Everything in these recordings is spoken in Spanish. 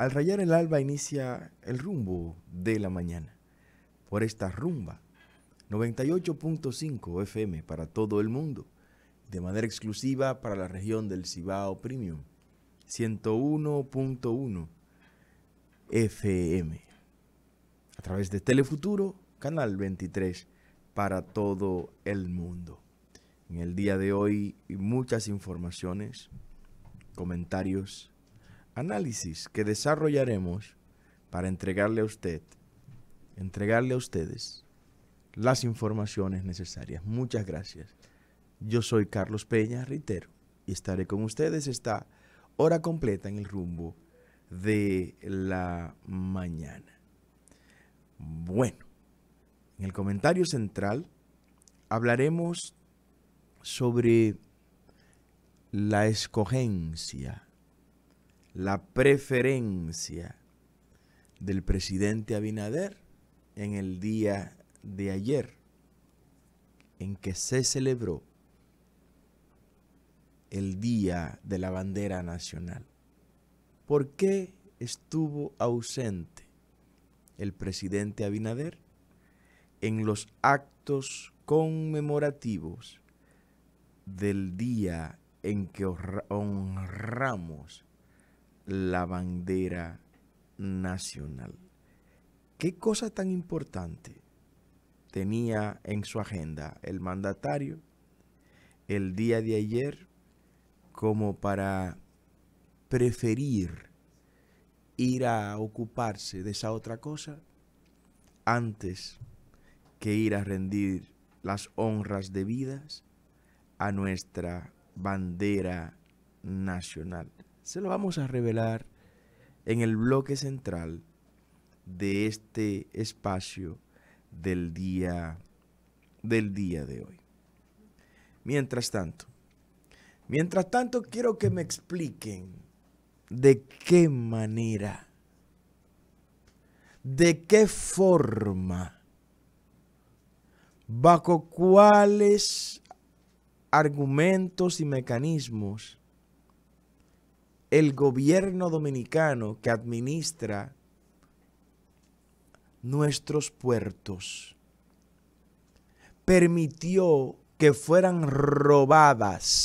Al rayar el alba inicia el rumbo de la mañana por esta rumba 98.5 FM para todo el mundo, de manera exclusiva para la región del Cibao Premium 101.1 FM a través de Telefuturo, Canal 23 para todo el mundo. En el día de hoy muchas informaciones, comentarios, análisis que desarrollaremos para entregarle a usted, entregarle a ustedes las informaciones necesarias. Muchas gracias. Yo soy Carlos Peña, reitero, y estaré con ustedes esta hora completa en el rumbo de la mañana. Bueno, en el comentario central hablaremos sobre la escogencia, la preferencia del presidente Abinader en el día de ayer, en que se celebró el Día de la Bandera Nacional. ¿Por qué estuvo ausente el presidente Abinader en los actos conmemorativos del día en que honramos la bandera nacional. ¿Qué cosa tan importante tenía en su agenda el mandatario el día de ayer como para preferir ir a ocuparse de esa otra cosa antes que ir a rendir las honras debidas a nuestra bandera nacional. Se lo vamos a revelar en el bloque central de este espacio del día del día de hoy. Mientras tanto, mientras tanto quiero que me expliquen de qué manera, de qué forma, bajo cuáles argumentos y mecanismos el gobierno dominicano que administra nuestros puertos permitió que fueran robadas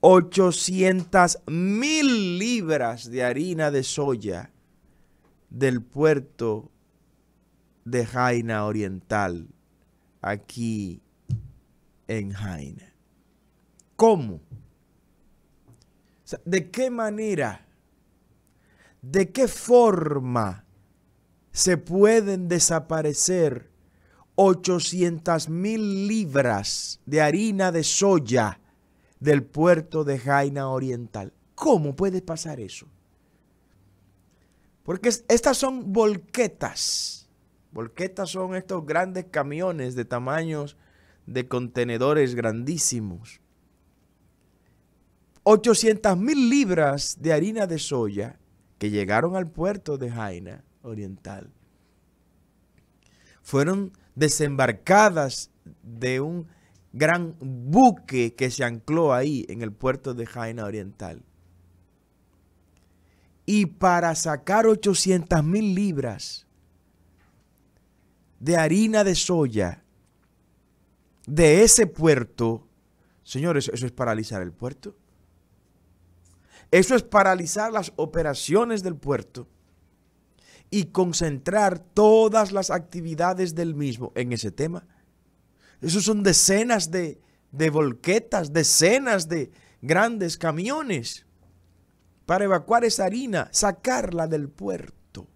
800 mil libras de harina de soya del puerto de Jaina Oriental aquí en Jaina. ¿Cómo? ¿De qué manera? ¿De qué forma se pueden desaparecer 800 mil libras de harina de soya del puerto de Jaina Oriental? ¿Cómo puede pasar eso? Porque estas son volquetas. Volquetas son estos grandes camiones de tamaños de contenedores grandísimos. 800 mil libras de harina de soya que llegaron al puerto de Jaina Oriental fueron desembarcadas de un gran buque que se ancló ahí en el puerto de Jaina Oriental. Y para sacar 800 mil libras de harina de soya de ese puerto, señores, eso es paralizar el puerto. Eso es paralizar las operaciones del puerto y concentrar todas las actividades del mismo en ese tema. Eso son decenas de, de volquetas, decenas de grandes camiones para evacuar esa harina, sacarla del puerto.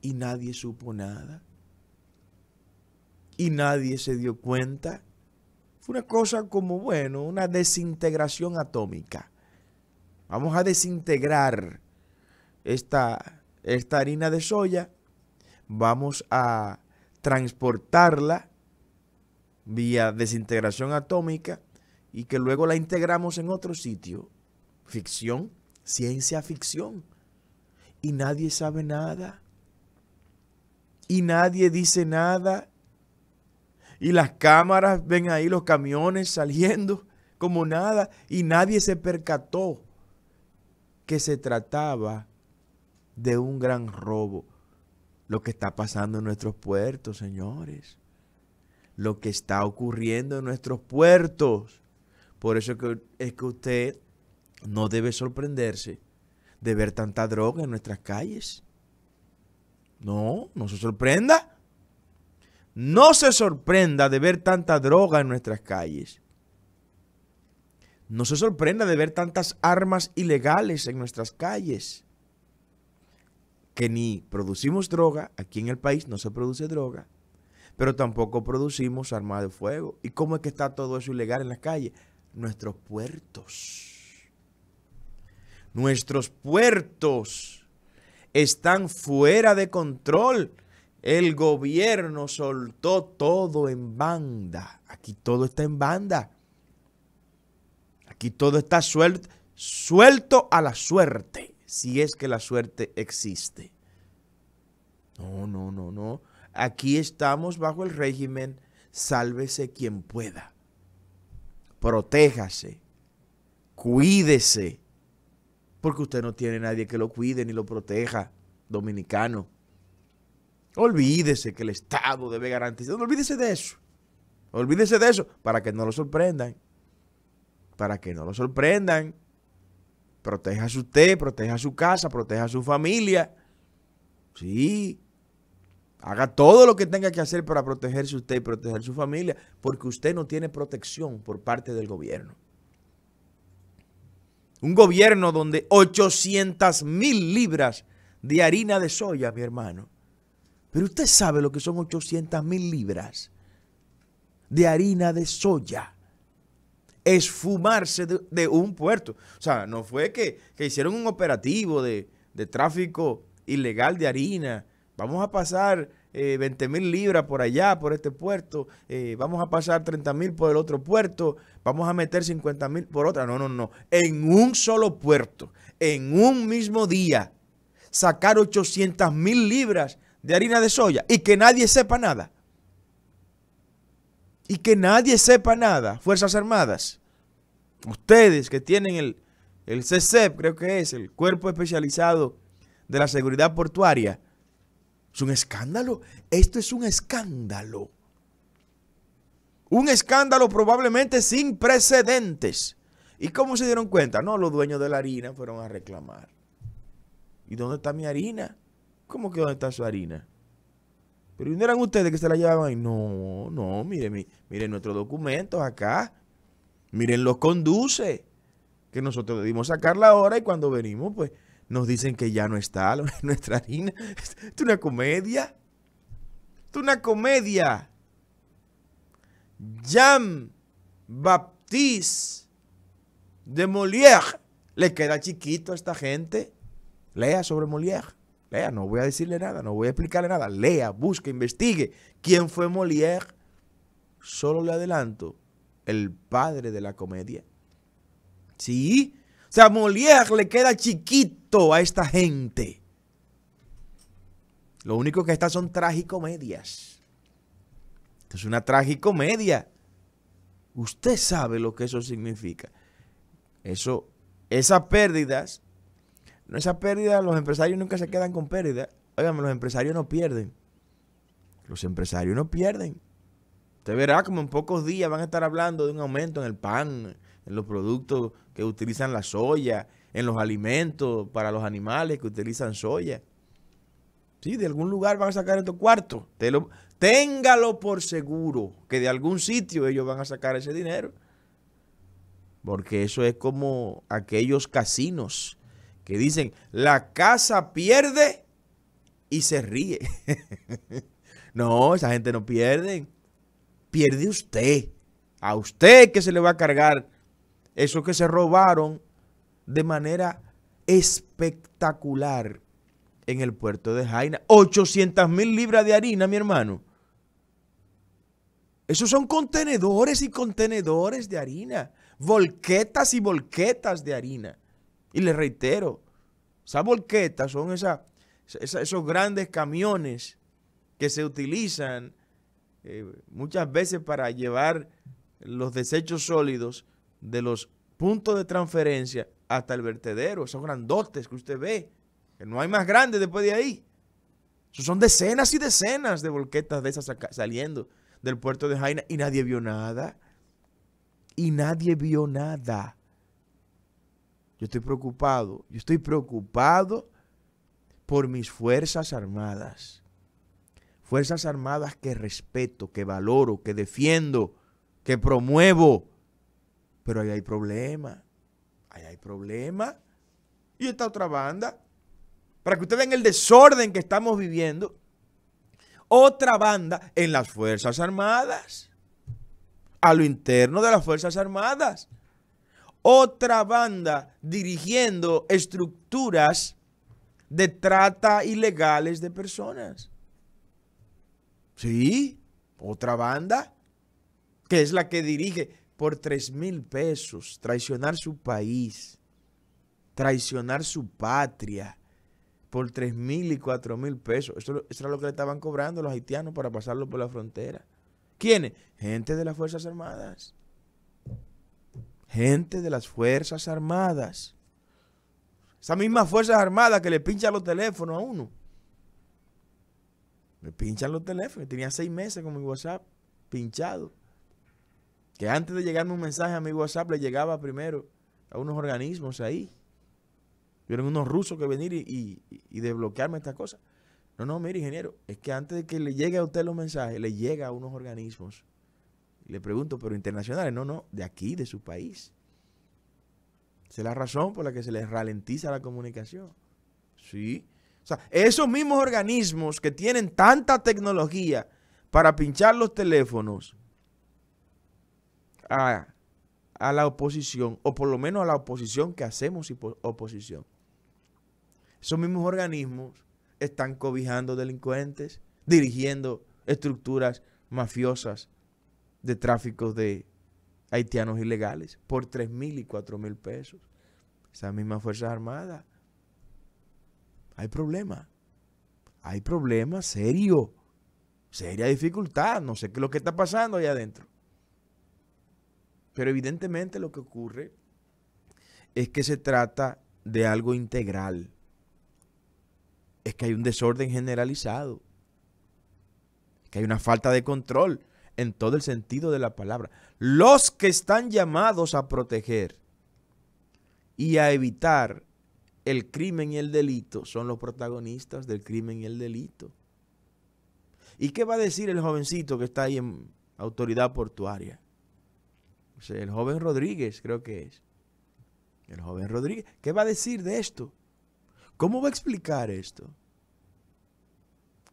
Y nadie supo nada y nadie se dio cuenta. Fue una cosa como, bueno, una desintegración atómica. Vamos a desintegrar esta, esta harina de soya. Vamos a transportarla vía desintegración atómica y que luego la integramos en otro sitio. Ficción, ciencia ficción. Y nadie sabe nada. Y nadie dice nada y las cámaras ven ahí los camiones saliendo como nada y nadie se percató que se trataba de un gran robo. Lo que está pasando en nuestros puertos, señores. Lo que está ocurriendo en nuestros puertos. Por eso es que usted no debe sorprenderse de ver tanta droga en nuestras calles. No, no se sorprenda. No se sorprenda de ver tanta droga en nuestras calles. No se sorprenda de ver tantas armas ilegales en nuestras calles. Que ni producimos droga, aquí en el país no se produce droga, pero tampoco producimos armas de fuego. ¿Y cómo es que está todo eso ilegal en las calles? Nuestros puertos. Nuestros puertos están fuera de control. El gobierno soltó todo en banda. Aquí todo está en banda. Aquí todo está suelto, suelto a la suerte, si es que la suerte existe. No, no, no, no. Aquí estamos bajo el régimen, sálvese quien pueda. Protéjase, cuídese, porque usted no tiene nadie que lo cuide ni lo proteja, dominicano. Olvídese que el Estado debe garantizar, olvídese de eso. Olvídese de eso para que no lo sorprendan para que no lo sorprendan. Proteja a usted, proteja su casa, proteja a su familia. Sí. Haga todo lo que tenga que hacer para protegerse usted y proteger su familia, porque usted no tiene protección por parte del gobierno. Un gobierno donde 800 mil libras de harina de soya, mi hermano. Pero usted sabe lo que son 800 mil libras de harina de soya esfumarse de, un puerto. O sea, no fue que, hicieron un operativo de, tráfico ilegal de harina. Vamos a pasar 20 eh, mil libras por allá, por este puerto. Eh, vamos a pasar 30 mil por el otro puerto. Vamos a meter 50 mil por otra. No, no, no. En un solo puerto, en un mismo día, sacar 800 mil libras de harina de soya y que nadie sepa nada y que nadie sepa nada, Fuerzas Armadas, ustedes que tienen el, el CCEP, creo que es, el Cuerpo Especializado de la Seguridad Portuaria, es un escándalo. Esto es un escándalo. Un escándalo probablemente sin precedentes. ¿Y cómo se dieron cuenta? No, los dueños de la harina fueron a reclamar. ¿Y dónde está mi harina? ¿Cómo que dónde está su harina? Pero ¿no eran ustedes que se la llevaban ahí? No, no, miren, miren nuestros documentos acá. Miren los conduce. Que nosotros debimos sacarla ahora y cuando venimos, pues, nos dicen que ya no está nuestra harina. Es una comedia. Es una comedia. Jean Baptiste de Molière. Le queda chiquito a esta gente. Lea sobre Molière. Lea, no voy a decirle nada, no voy a explicarle nada. Lea, busque, investigue quién fue Molière. Solo le adelanto, el padre de la comedia. Sí, o sea, Molière le queda chiquito a esta gente. Lo único que estas son tragicomedias. Esto es una tragicomedia. Usted sabe lo que eso significa. Eso, esas pérdidas esa pérdida, los empresarios nunca se quedan con pérdida. Óigame, los empresarios no pierden. Los empresarios no pierden. Usted verá como en pocos días van a estar hablando de un aumento en el pan, en los productos que utilizan la soya, en los alimentos para los animales que utilizan soya. Sí, de algún lugar van a sacar estos cuartos. téngalo por seguro que de algún sitio ellos van a sacar ese dinero. Porque eso es como aquellos casinos que dicen, la casa pierde y se ríe. no, esa gente no pierde. Pierde usted. A usted que se le va a cargar eso que se robaron de manera espectacular en el puerto de Jaina. 800 mil libras de harina, mi hermano. Esos son contenedores y contenedores de harina. Volquetas y volquetas de harina. Y le reitero, esas volquetas son esos grandes camiones que se utilizan eh, muchas veces para llevar los desechos sólidos de los punto de transferencia hasta el vertedero, esos grandotes que usted ve, que no hay más grandes después de ahí. son decenas y decenas de volquetas de esas saliendo del puerto de Jaina y nadie vio nada. Y nadie vio nada. Yo estoy preocupado, yo estoy preocupado por mis Fuerzas Armadas. Fuerzas Armadas que respeto, que valoro, que defiendo, que promuevo. Pero ahí hay problema. Ahí hay problema. Y esta otra banda, para que ustedes vean el desorden que estamos viviendo, otra banda en las Fuerzas Armadas, a lo interno de las Fuerzas Armadas. Otra banda dirigiendo estructuras de trata ilegales de personas. Sí, otra banda, que es la que dirige por 3 mil pesos, traicionar su país, traicionar su patria, por 3 mil y 4 mil pesos. Eso, eso, era lo que le estaban cobrando los haitianos para pasarlo por la frontera. ¿Quiénes? Gente de las Fuerzas Armadas. Gente de las Fuerzas Armadas. Esa misma Fuerzas Armadas que le pinchan los teléfonos a uno. Me pinchan los teléfonos. Tenía seis meses con mi WhatsApp pinchado. Que antes de llegarme un mensaje a mi WhatsApp le llegaba primero a unos organismos ahí. Vieron unos rusos que venir y, desbloquearme esta cosa. No, no, mire, ingeniero, es que antes de que le llegue a usted los mensajes, le llega a unos organismos. Le pregunto, pero internacionales, no, no, de aquí, de su país. Esa es la razón por la que se les ralentiza la comunicación. Sí, o sea, esos mismos organismos que tienen tanta tecnología para pinchar los teléfonos a, la oposición, o por lo menos a la oposición que hacemos oposición. Esos mismos organismos están cobijando delincuentes, dirigiendo estructuras mafiosas de tráfico de haitianos ilegales por 3 mil y 4 mil pesos. Esas mismas Fuerzas Armadas hay problema. Hay problema serio. Seria dificultad. No sé qué es lo que está pasando ahí adentro. Pero evidentemente lo que ocurre es que se trata de algo integral. Es que hay un desorden generalizado. Que hay una falta de control en todo el sentido de la palabra. Los que están llamados a proteger y a evitar el crimen y el delito son los protagonistas del crimen y el delito. ¿Y qué va a decir el jovencito que está ahí en autoridad portuaria? el joven Rodríguez creo que es. El joven Rodríguez. ¿Qué va a decir de esto? ¿Cómo va a explicar esto?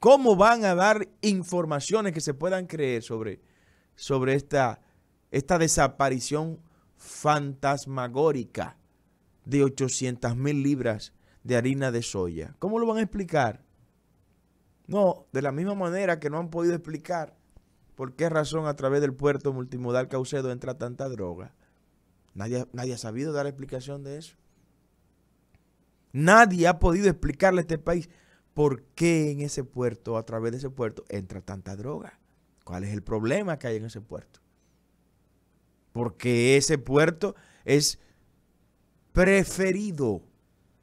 ¿Cómo van a dar informaciones que se puedan creer sobre, sobre esta, esta desaparición fantasmagórica de 800 mil libras de harina de soya. ¿Cómo lo van a explicar? No, de la misma manera que no han podido explicar por qué razón a través del puerto multimodal Caucedo entra tanta droga. Nadie, nadie ha sabido dar explicación de eso. Nadie ha podido explicarle a este país por qué en ese puerto, a través de ese puerto, entra tanta droga. ¿Cuál es el problema que hay en ese puerto? Porque ese puerto es preferido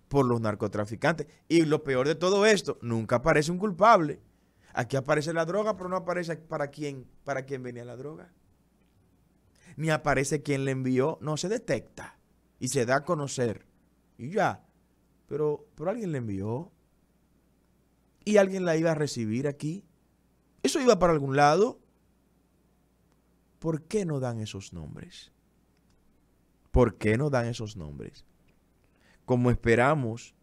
por los narcotraficantes. Y lo peor de todo esto, nunca aparece un culpable. Aquí aparece la droga, pero no aparece para quién, para quién venía la droga. Ni aparece quién le envió, no se detecta y se da a conocer. Y ya. Pero, pero alguien le envió. Y alguien la iba a recibir aquí. Eso iba para algún lado. ¿Por qué no dan esos nombres? ¿Por qué no dan esos nombres? Como esperamos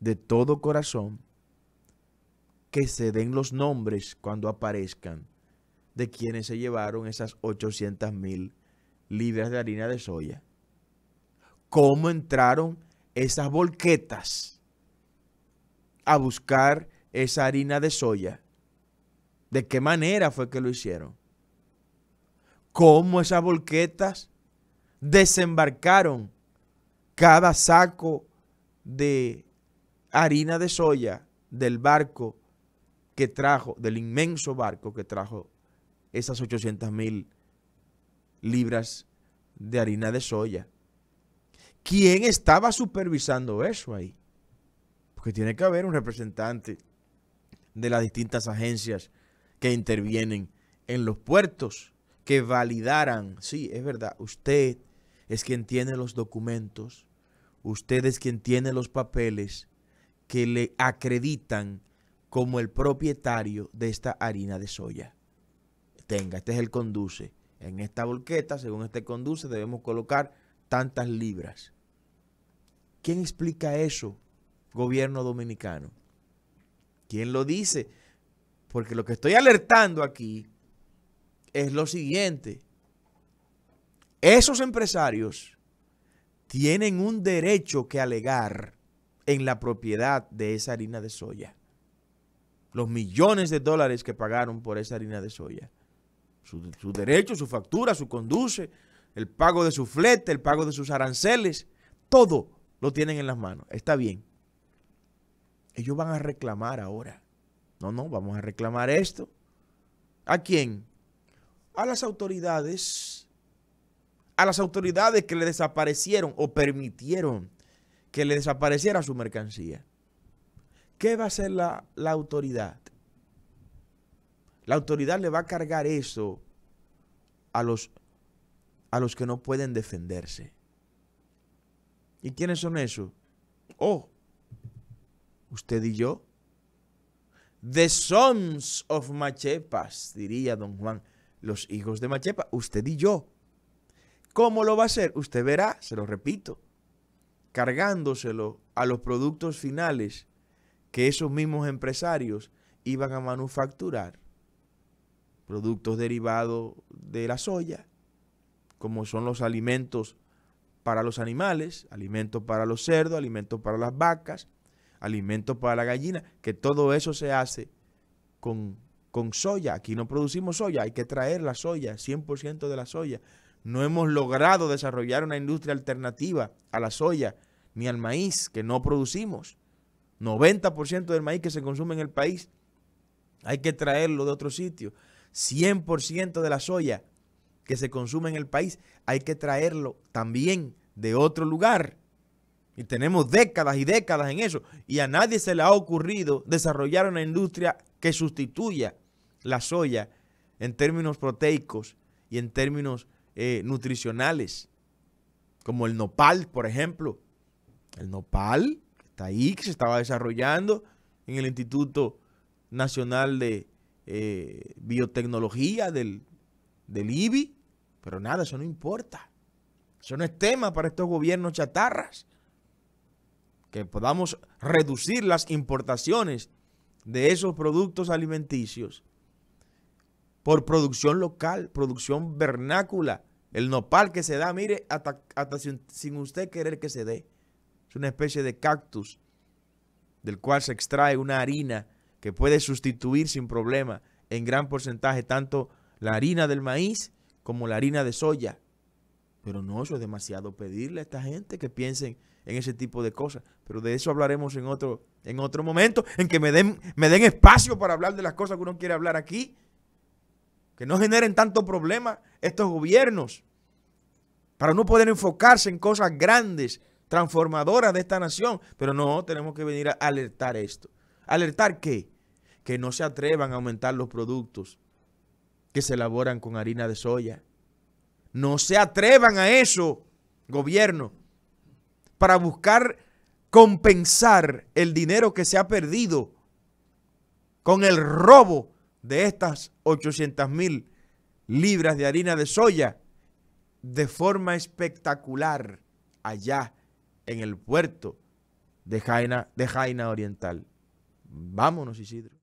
de todo corazón que se den los nombres cuando aparezcan de quienes se llevaron esas 800 mil libras de harina de soya. ¿Cómo entraron esas volquetas a buscar esa harina de soya? ¿De qué manera fue que lo hicieron? ¿Cómo esas volquetas desembarcaron cada saco de harina de soya del barco que trajo, del inmenso barco que trajo esas 800 mil libras de harina de soya. ¿Quién estaba supervisando eso ahí? Porque tiene que haber un representante de las distintas agencias que intervienen en los puertos que validaran, sí, es verdad, usted es quien tiene los documentos, usted es quien tiene los papeles que le acreditan como el propietario de esta harina de soya. Tenga, este es el conduce. En esta volqueta, según este conduce, debemos colocar tantas libras. ¿Quién explica eso? Gobierno dominicano. ¿Quién lo dice? Porque lo que estoy alertando aquí es lo siguiente. Esos empresarios tienen un derecho que alegar en la propiedad de esa harina de soya. Los millones de dólares que pagaron por esa harina de soya. Su, su, derecho, su factura, su conduce, el pago de su flete, el pago de sus aranceles, todo lo tienen en las manos. Está bien. Ellos van a reclamar ahora. No, no, vamos a reclamar esto. ¿A quién? A las autoridades. A las autoridades que le desaparecieron o permitieron que le desapareciera su mercancía. ¿Qué va a hacer la, la autoridad? La autoridad le va a cargar eso a los, a los que no pueden defenderse. ¿Y quiénes son esos? Oh, usted y yo. The sons of Machepas, diría don Juan. Los hijos de Machepa, usted y yo. ¿Cómo lo va a hacer? Usted verá, se lo repito, cargándoselo a los productos finales que esos mismos empresarios iban a manufacturar. Productos derivados de la soya, como son los alimentos para los animales, alimentos para los cerdos, alimentos para las vacas, alimentos para la gallina, que todo eso se hace con, con soya. Aquí no producimos soya, hay que traer la soya, 100% de la soya. No hemos logrado desarrollar una industria alternativa a la soya ni al maíz que no producimos. 90% del maíz que se consume en el país hay que traerlo de otro sitio. 100% de la soya que se consume en el país hay que traerlo también de otro lugar. Y tenemos décadas y décadas en eso. Y a nadie se le ha ocurrido desarrollar una industria que sustituya la soya en términos proteicos y en términos eh, nutricionales. Como el nopal, por ejemplo. El nopal está ahí, que se estaba desarrollando en el Instituto Nacional de eh, Biotecnología del, del IBI. Pero nada, eso no importa. Eso no es tema para estos gobiernos chatarras. Que podamos reducir las importaciones de esos productos alimenticios por producción local, producción vernácula. El nopal que se da, mire, hasta, sin, sin, usted querer que se dé. Es una especie de cactus del cual se extrae una harina que puede sustituir sin problema en gran porcentaje tanto la harina del maíz como la harina de soya. Pero no, eso es demasiado pedirle a esta gente que piensen en ese tipo de cosas. Pero de eso hablaremos en otro, en otro momento, en que me den, me den espacio para hablar de las cosas que uno quiere hablar aquí. Que no generen tanto problema estos gobiernos. Para no poder enfocarse en cosas grandes, transformadoras de esta nación. Pero no, tenemos que venir a alertar esto. ¿Alertar qué? Que no se atrevan a aumentar los productos que se elaboran con harina de soya. No se atrevan a eso, gobierno, para buscar compensar el dinero que se ha perdido con el robo de estas 800 mil libras de harina de soya de forma espectacular allá en el puerto de Jaina, de Jaina Oriental. Vámonos, Isidro.